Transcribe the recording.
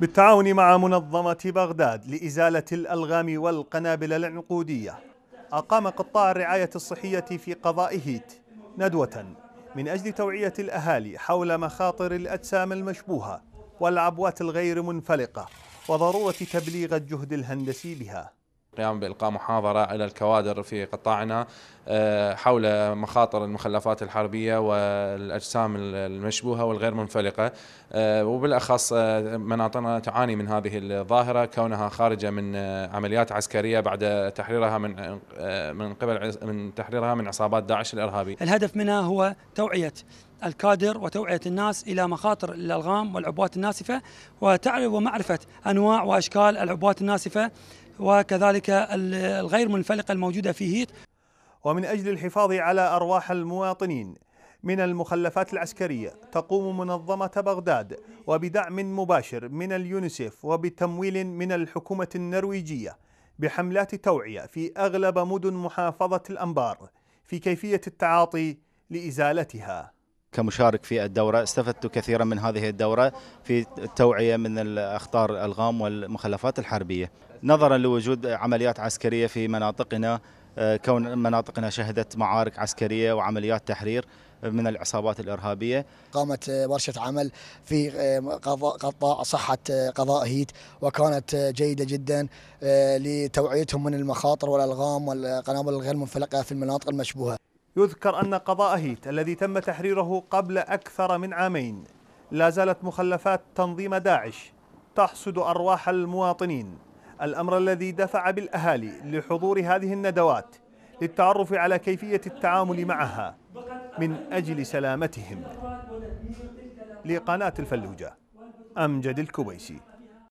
بالتعاون مع منظمة بغداد لإزالة الألغام والقنابل العنقودية أقام قطاع الرعاية الصحية في قضاء هيت ندوة من أجل توعية الأهالي حول مخاطر الأجسام المشبوهة والعبوات الغير منفلقة وضرورة تبليغ الجهد الهندسي بها. قيام بإلقاء محاضرة إلى الكوادر في قطاعنا آه، حول مخاطر المخلفات الحربية والأجسام المشبوهة والغير منفلقة. آه، وبالأخص آه، مناطقنا تعاني من هذه الظاهرة كونها خارجة من عمليات عسكرية بعد تحريرها من من قبل من تحريرها من عصابات داعش الإرهابي. الهدف منها هو توعية الكادر وتوعية الناس إلى مخاطر الألغام والعبوات الناسفة وتعرف ومعرفة أنواع وأشكال العبوات الناسفة وكذلك الغير منفلقة الموجودة في هيت. ومن أجل الحفاظ على أرواح المواطنين من المخلفات العسكرية تقوم منظمة بغداد وبدعم مباشر من اليونيسيف وبتمويل من الحكومة النرويجية بحملات توعية في أغلب مدن محافظة الأنبار في كيفية التعاطي لإزالتها. كمشارك في الدورة. استفدت كثيرا من هذه الدورة في التوعية من الأخطار الألغام والمخلفات الحربية. نظرا لوجود عمليات عسكرية في مناطقنا آه، كون مناطقنا شهدت معارك عسكرية وعمليات تحرير من العصابات الإرهابية. قامت ورشة عمل في آه، قطاع صحة آه، قضاء هيت وكانت جيدة جدا لتوعيتهم من المخاطر والألغام والقنابل الغير منفلقة في المناطق المشبوهة. يذكر أن قضاء هيت الذي تم تحريره قبل أكثر من عامين لا زالت مخلفات تنظيم داعش تحصد أرواح المواطنين. الأمر الذي دفع بالأهالي لحضور هذه الندوات للتعرف على كيفية التعامل معها من أجل سلامتهم. لقناة الفلوجة أمجد الكويسي.